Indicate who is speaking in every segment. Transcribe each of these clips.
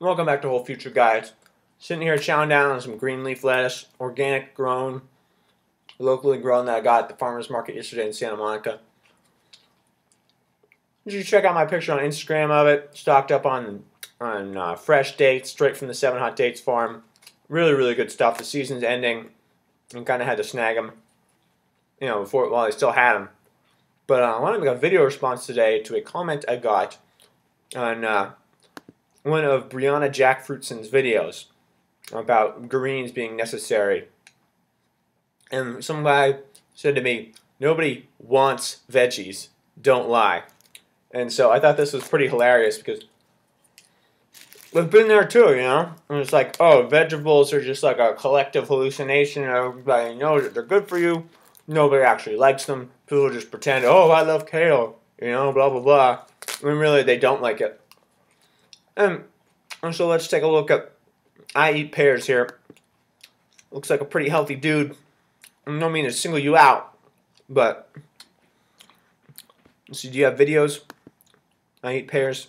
Speaker 1: Welcome back to Whole Future Guides. Sitting here chowing down on some green leaf lettuce, organic grown, locally grown that I got at the farmer's market yesterday in Santa Monica. You should check out my picture on Instagram of it, stocked up on on uh, fresh dates, straight from the Seven Hot Dates farm. Really, really good stuff. The season's ending, and kind of had to snag them, you know, before while I still had them. But uh, I want to make a video response today to a comment I got on uh, one of Brianna Jackfruitson's videos about greens being necessary. And some guy said to me, Nobody wants veggies, don't lie. And so I thought this was pretty hilarious because we've been there too, you know? And it's like, oh, vegetables are just like a collective hallucination. Everybody knows that they're good for you. Nobody actually likes them. People just pretend, oh, I love kale, you know, blah, blah, blah. When really they don't like it. And, and so let's take a look at I eat pears here. Looks like a pretty healthy dude. I don't mean to single you out, but see, do you have videos? I eat pears.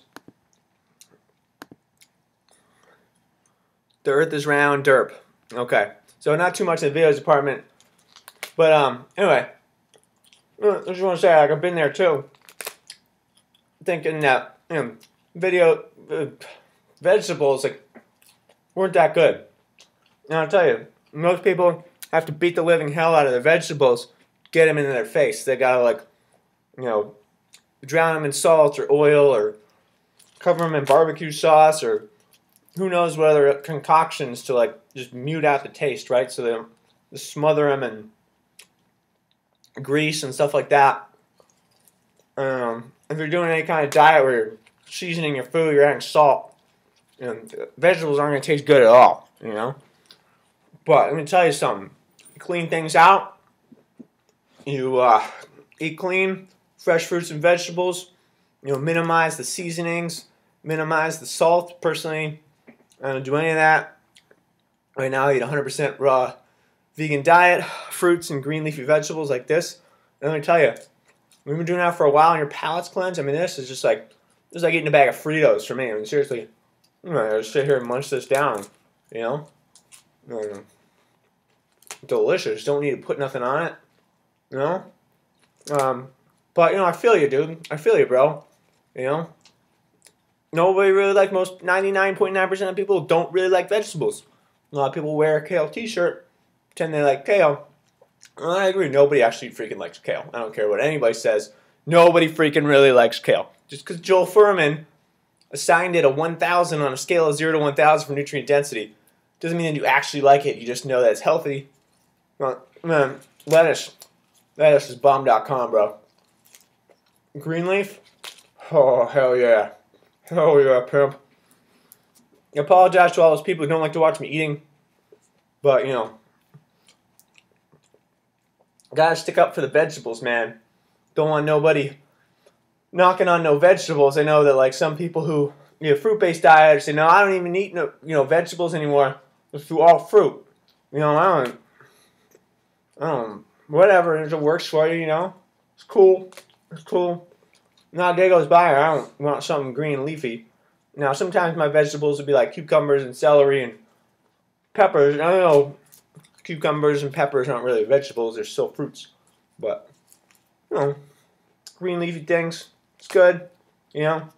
Speaker 1: The earth is round, derp. Okay. So not too much in the videos department. But um anyway. I just want to say like I've been there too. Thinking that you know, video uh, vegetables like weren't that good. And I'll tell you, most people have to beat the living hell out of their vegetables, get them into their face. They gotta like, you know, drown them in salt or oil or cover them in barbecue sauce or who knows what other concoctions to like just mute out the taste, right? So they smother them in grease and stuff like that. Um, if you're doing any kind of diet where you're seasoning your food, you're adding salt, and vegetables aren't going to taste good at all, you know. But let me tell you something: you clean things out, you uh, eat clean, fresh fruits and vegetables. You know, minimize the seasonings, minimize the salt. Personally, I don't do any of that. Right now, I eat 100% raw vegan diet, fruits and green leafy vegetables like this. And let me tell you, we've been doing that for a while, and your palate's cleansed. I mean, this is just like is like eating a bag of Fritos for me. I mean, seriously, I'm gonna sit here and munch this down. You know, mm. delicious. Don't need to put nothing on it. You know, um, but you know, I feel you, dude. I feel you, bro. You know, nobody really like most 99.9% of people don't really like vegetables. A lot of people wear a kale t-shirt, pretend they like kale. I agree. Nobody actually freaking likes kale. I don't care what anybody says. Nobody freaking really likes kale. Just because Joel Fuhrman assigned it a 1,000 on a scale of 0 to 1,000 for nutrient density doesn't mean that you actually like it. You just know that it's healthy. Man, lettuce. Lettuce is bomb.com, bro. Green leaf? Oh, hell yeah. Hell yeah, pimp. I apologize to all those people who don't like to watch me eating. But, you know, gotta stick up for the vegetables, man. Don't want nobody knocking on no vegetables. I know that like some people who you know fruit based diets say no, I don't even eat no you know vegetables anymore. It's all fruit. You know I don't. I don't. Whatever it works for you. You know it's cool. It's cool. Now a day goes by, I don't want something green and leafy. Now sometimes my vegetables would be like cucumbers and celery and peppers. I don't know. Cucumbers and peppers aren't really vegetables; they're still fruits. But you know, green leafy things it's good, you know.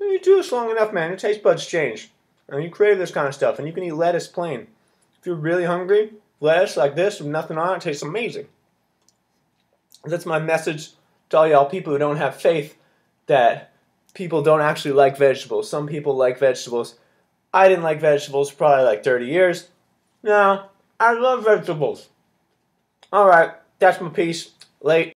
Speaker 1: You do this long enough, man. Your taste buds change. And you crave this kind of stuff. And you can eat lettuce plain. If you're really hungry, lettuce like this with nothing on it tastes amazing. That's my message to all y'all people who don't have faith that people don't actually like vegetables. Some people like vegetables. I didn't like vegetables probably like 30 years. No, I love vegetables. All right, that's my piece. Late.